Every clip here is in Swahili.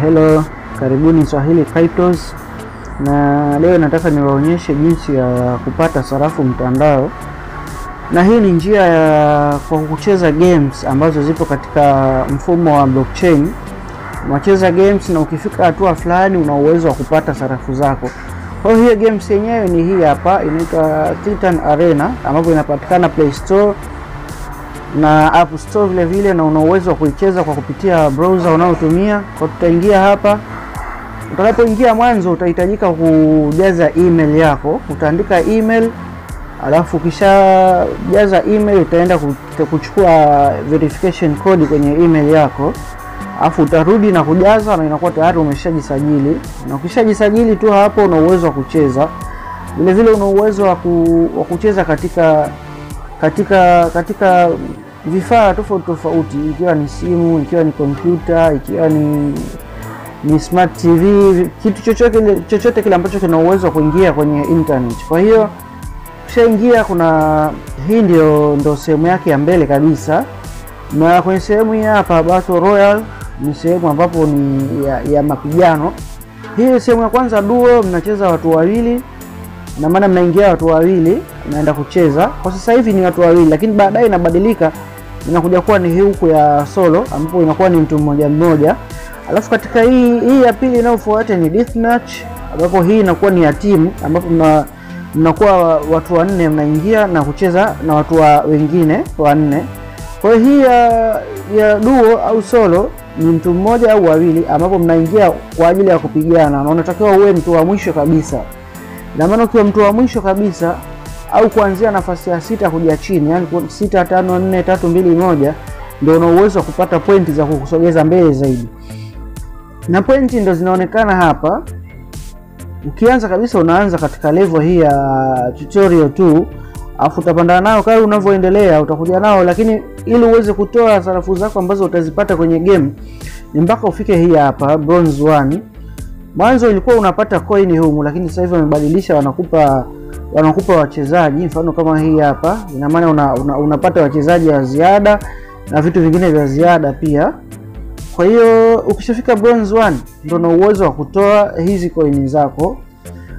Hello, karibuni Swahili Cryptos, na leo nataka niwaonyeshe jinsi ya kupata sarafu mtandao, na hii ni njia ya kwa kucheza games ambazo zipo katika mfumo wa blockchain. Unacheza games na ukifika hatua fulani una uwezo wa kupata sarafu zako. Kwa hiyo games yenyewe ni hii hapa, inaitwa Titan Arena ambapo inapatikana Play Store na App Store vile vile, na una uwezo wa kuicheza kwa kupitia browser unaotumia. Kwa tutaingia hapa, utakapoingia mwanzo utahitajika kujaza email yako, utaandika email, alafu ukishajaza email utaenda kuchukua verification code kwenye email yako, alafu utarudi na kujaza, na inakuwa tayari umeshajisajili. Na ukishajisajili tu hapo, una uwezo wa kucheza vile vile, una uwezo wa wa kucheza katika katika katika vifaa tofauti tofauti, ikiwa ni simu, ikiwa ni kompyuta, ikiwa ni ni smart TV, kitu chochote chochote kile ambacho kina uwezo wa kuingia kwenye internet. Kwa hiyo ukishaingia, kuna hii ndio ndo sehemu yake ya mbele kabisa, na kwenye sehemu hii hapa Battle Royale ni sehemu ambapo ni ya, ya mapigano. Hii sehemu ya kwanza duo, mnacheza watu wawili na maana mnaingia watu wawili naenda kucheza. Kwa sasa hivi ni watu wawili, lakini baadaye inabadilika inakuja kuwa ni huku ya solo, ambapo inakuwa ni mtu mmoja mmoja. Alafu katika hii hii ya pili inayofuata ni deathmatch, ambapo hii inakuwa ni ya timu, ambapo mna mnakuwa watu wanne mnaingia na kucheza na watu wa wengine wanne. Kwa hiyo hii ya, ya duo au solo ni mtu mmoja au wawili, ambapo mnaingia kwa ajili ya kupigana na unatakiwa uwe mtu wa mwisho kabisa na maana ukiwa mtu wa mwisho kabisa au kuanzia nafasi ya sita kuja chini, yani sita tano nne tatu mbili moja, ndio una uwezo wa kupata pointi za kukusogeza mbele zaidi, na pointi ndo zinaonekana hapa. Ukianza kabisa, unaanza katika level hii ya tutorial tu, afu utapanda nao kadri unavyoendelea utakuja nao, lakini ili uweze kutoa sarafu zako ambazo utazipata kwenye game ni mpaka ufike hii hapa bronze 1 Mwanzo ilikuwa unapata coin humu, lakini sasa hivi wamebadilisha, wanakupa wanakupa wachezaji. Mfano kama hii hapa, ina maana una, una, unapata wachezaji wa ziada na vitu vingine vya ziada pia. Kwa hiyo ukishafika bronze 1 ndio na uwezo wa kutoa hizi coin zako,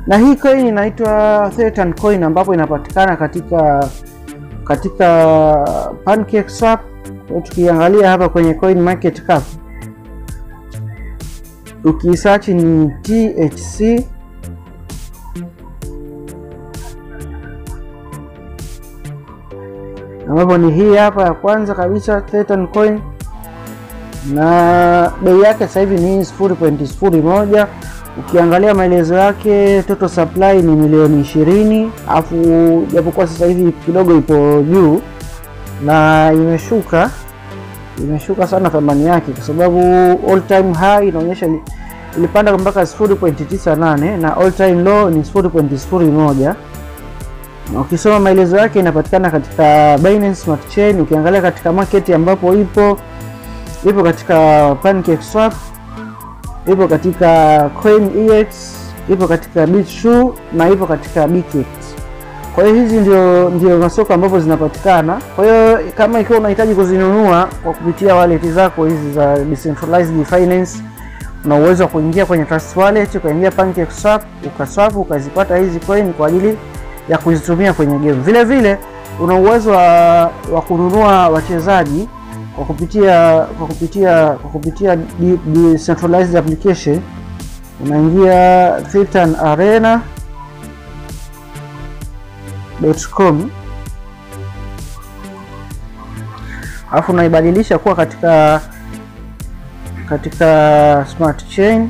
na hii coin inaitwa Thetan coin, ambapo inapatikana katika katika PancakeSwap. Tukiangalia hapa kwenye coin market cap ukisearch ni THC ambapo ni hii hapa ya kwanza kabisa Titan coin, na bei yake sasa hivi ni 0.01. Ukiangalia maelezo yake total supply ni milioni 20, afu japokuwa sasa hivi kidogo ipo juu na imeshuka imeshuka sana thamani yake, kwa sababu all time high inaonyesha ilipanda mpaka 0.98 na all time low ni 0.01. Na ukisoma maelezo yake inapatikana katika Binance Smart Chain. Ukiangalia katika market ambapo ipo ipo katika PancakeSwap, ipo katika CoinEx, ipo katika BitTrue na ipo katika Bitx. Kwa hiyo hizi ndio ndio masoko ambapo zinapatikana. Kwa hiyo kama ikiwa unahitaji kuzinunua kwa kupitia wallet zako hizi za decentralized finance, una uwezo wa kuingia kwenye Trust Wallet, ukaingia PancakeSwap, ukaswap, ukazipata hizi coin kwa ajili ya kuzitumia kwenye game. Vile vile una uwezo wa, wa kununua wachezaji kwa kupitia kwa kupitia kwa kupitia decentralized application. Unaingia Titan Arena com alafu unaibadilisha kuwa katika katika smart chain,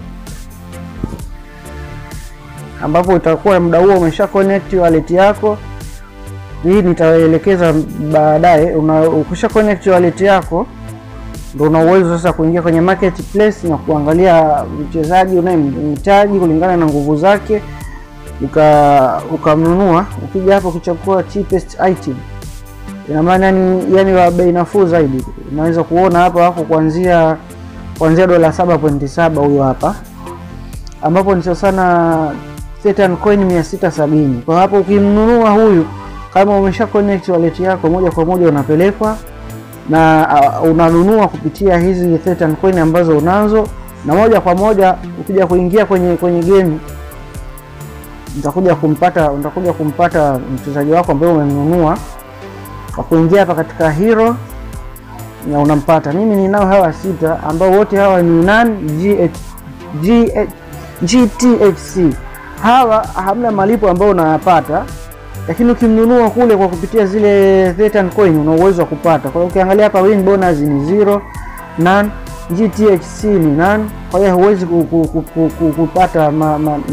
ambapo utakuwa muda huo umesha connect wallet yako. Hii nitaelekeza baadaye. Ukisha connect wallet yako, ndio una uwezo sasa kuingia kwenye marketplace na kuangalia mchezaji unayemhitaji kulingana na nguvu zake ukamnunua uka ukija hapo kuchagua cheapest item, ina maana ni yani wa bei nafuu zaidi. Unaweza kuona hapa wako kuanzia kuanzia dola 7.7 huyo hapa, ambapo ni sawa sana Thetan coin 670. Kwa hapo ukimnunua huyu, kama umesha connect wallet yako, moja kwa moja unapelekwa na uh, unanunua kupitia hizi Thetan coin ambazo unazo, na moja kwa moja ukija kuingia kwenye kwenye game utakuja kumpata utakuja kumpata mchezaji wako ambaye umemnunua kwa kuingia hapa katika hero na unampata. Mimi ninao hawa sita ambao wote hawa ni nani? GTHC. Hawa hamna malipo ambayo unayapata, lakini ukimnunua kule kwa kupitia zile Thetan coin una uwezo wa kupata. Kwa hiyo ukiangalia hapa win bonus ni zero, nan GTHC ni nan, kwa hiyo huwezi kupata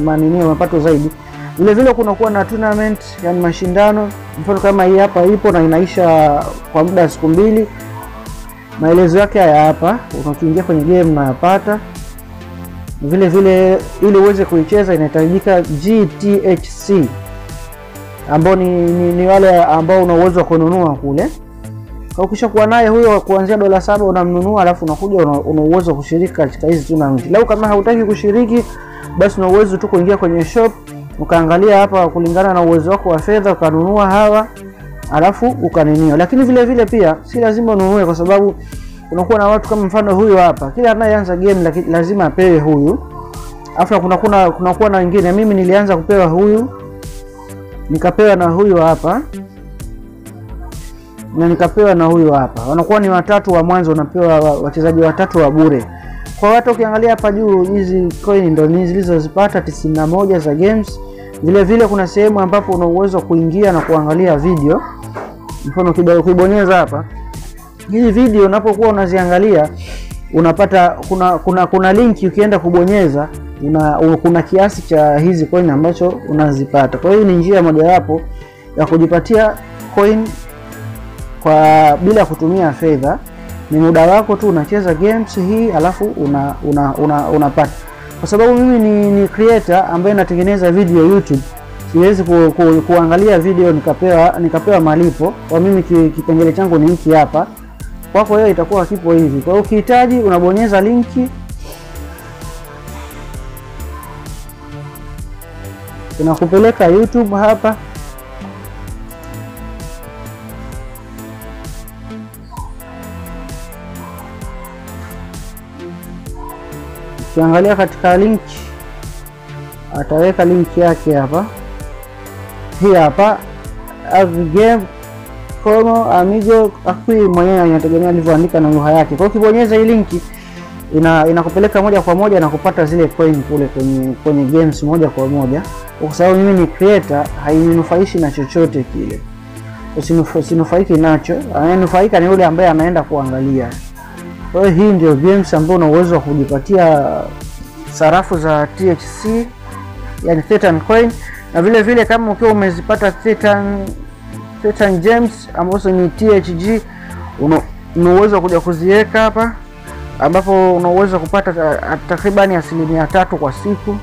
manini ma, mapato zaidi. Vile vile kunakuwa na tournament, yani mashindano, mfano kama hii hapa ipo na inaisha kwa muda siku mbili. Maelezo yake haya hapa, unakiingia kwenye game unayapata. Vile vile ili uweze kuicheza inahitajika GTHC ambao ni, ni, ni wale ambao una uwezo wa kununua kule. Kwa ukisha kuwa naye huyo kuanzia dola saba unamnunua, alafu unakuja una uwezo wa kushiriki katika hizi tournament. Lau kama hautaki kushiriki, basi una uwezo tu kuingia kwenye shop ukaangalia hapa kulingana na uwezo wako wa fedha ukanunua hawa alafu ukaninio. Lakini vile vile pia si lazima ununue, kwa sababu unakuwa na watu kama mfano huyu hapa, kila anayeanza game lazima apewe huyu, afu kuna kuna kunakuwa na wengine. Mimi nilianza kupewa huyu nikapewa na huyu hapa na nikapewa na huyu hapa, wanakuwa ni watatu wa mwanzo, unapewa wachezaji watatu wa bure. Kwa watu ukiangalia hapa juu, hizi coin ndo ni zilizozipata 91 za games. Vile vile kuna sehemu ambapo una uwezo kuingia na kuangalia video. Mfano ukibonyeza hapa, hizi video unapokuwa unaziangalia unapata kuna kuna kuna linki ukienda kubonyeza una, una, kuna kiasi cha hizi coin ambacho unazipata. Kwa hiyo ni njia mojawapo ya kujipatia coin kwa bila kutumia fedha ni muda wako tu unacheza games hii alafu unapata una, una, una kwa sababu mimi ni, ni creator ambaye natengeneza video YouTube, siwezi ku, ku, kuangalia video nikapewa nikapewa malipo. Kwa mimi kipengele changu ni hiki hapa, kwako wewe itakuwa kipo hivi. Kwa hiyo ukihitaji unabonyeza linki inakupeleka YouTube hapa Ukiangalia katika link ataweka link yake hapa, hii hapa game promo amigo akui mwenyewe inategemea alivyoandika na lugha yake. Kwa ukibonyeza hii linki ina inakupeleka moja kwa moja na kupata zile coin kule kwenye kwenye games moja kwa moja, kwa sababu mimi ni creator, haininufaishi na chochote kile, usinufaiki nacho. Anayenufaika ni yule ambaye anaenda kuangalia. Kwa hiyo hii ndio games ambayo una uwezo wa kujipatia sarafu za THC, yani Thetan coin, na vile vile kama ukiwa umezipata Thetan Thetan gems ambazo ni THG, una uwezo wa kuja kuziweka hapa, ambapo unaweza kupata takribani asilimia tatu kwa siku.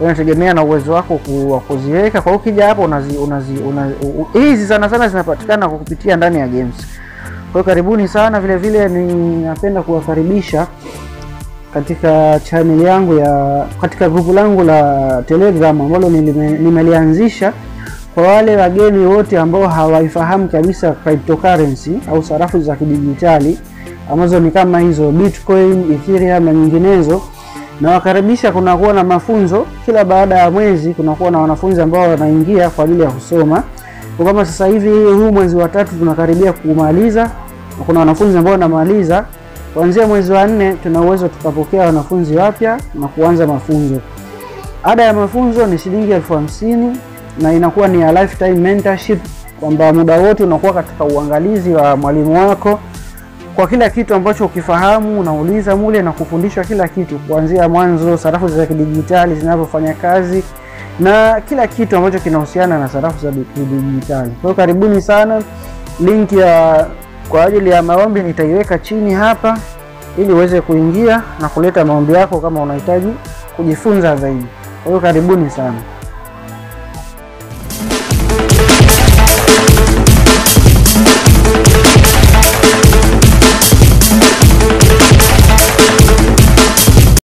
Inategemea na uwezo wako wa kuziweka. Kwa ukija hapo unazi, unazi, unazi, hizi sana sana zinapatikana kwa kupitia ndani ya games. Kwa hiyo karibuni sana. Vile vile ninapenda kuwakaribisha katika channel yangu ya katika grupu langu la Telegram ambalo nimelianzisha kwa wale wageni wote ambao hawaifahamu kabisa cryptocurrency au sarafu za kidijitali ambazo ni kama hizo Bitcoin, Ethereum na nyinginezo. Nawakaribisha, kunakuwa na mafunzo kila baada ya mwezi, kunakuwa na wanafunzi ambao wanaingia kwa ajili ya kusoma kwa kama sasa hivi huu mwezi wa tatu tunakaribia kumaliza, na kuna wanafunzi ambao wanamaliza kuanzia mwezi wa nne. Tuna uwezo tukapokea wanafunzi wapya na kuanza mafunzo. Ada ya mafunzo ni shilingi elfu hamsini na inakuwa ni ya lifetime mentorship, kwamba muda wote unakuwa katika uangalizi wa mwalimu wako kwa kila kitu ambacho ukifahamu unauliza mule na kufundishwa kila kitu kuanzia mwanzo, sarafu za kidijitali zinavyofanya kazi na kila kitu ambacho kinahusiana na sarafu za kidijitali. Kwa hiyo karibuni sana. Link ya kwa ajili ya maombi nitaiweka chini hapa, ili uweze kuingia na kuleta maombi yako kama unahitaji kujifunza zaidi. Kwa hiyo karibuni sana.